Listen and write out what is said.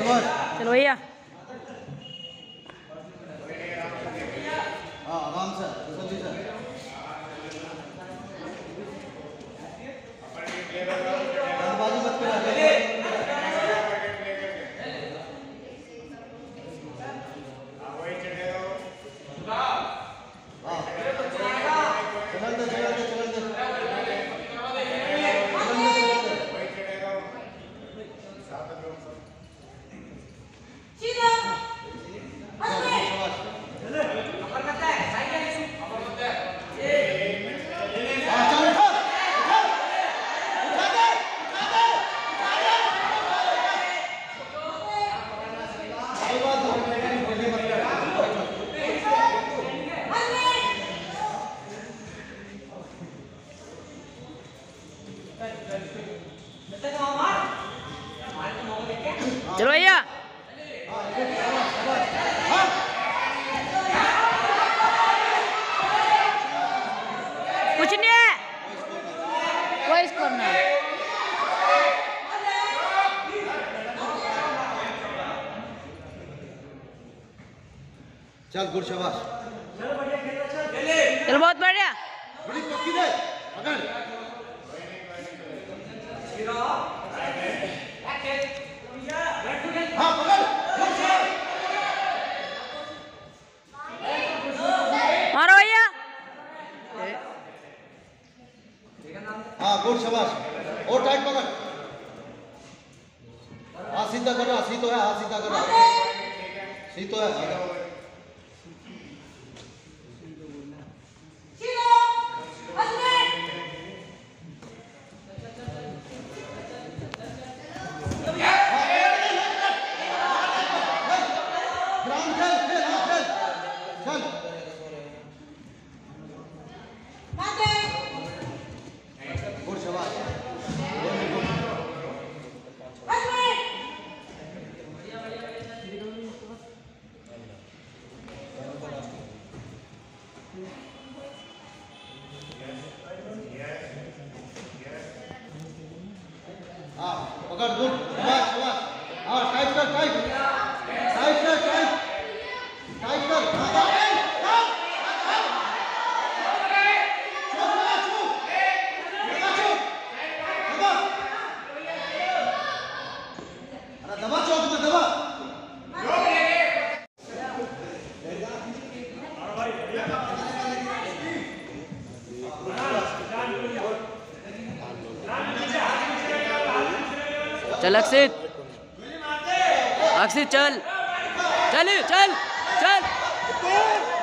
चलो भैया। आराम से चलो भैया। कुछ नहीं है। कोई स्कोर ना। चल गुड शाबाश। चलो बहुत बढ़िया। बड़ी पक्की दे पकड़ हाँ पकड़ गुड शाबाश मारो भैया हाँ गुड शाबाश। और टाइट पकड़। हाँ सीधा करो सी तो है हाँ सीधा करो सीधो तो है हाँ पकड़ गुड शाबाश शाबाश हाँ टाइट कर टाइट टाइट कर टाइट टाइट कर हाँ हाँ ए, चल अक्षित अक्षित चल चल चल चल, चल।